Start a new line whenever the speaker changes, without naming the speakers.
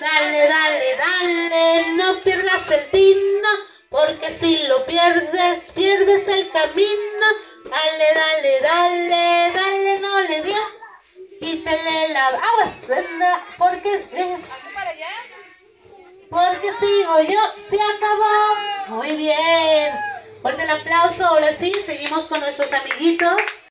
Dale, dale, dale, no pierdas el tino, porque si lo pierdes, pierdes el camino. Dale, dale, dale, dale, no le dio. Quítale la aguas, porque, eh, porque sigo yo, se acabó. Muy bien. Fuerte el aplauso, ahora sí, seguimos con nuestros amiguitos.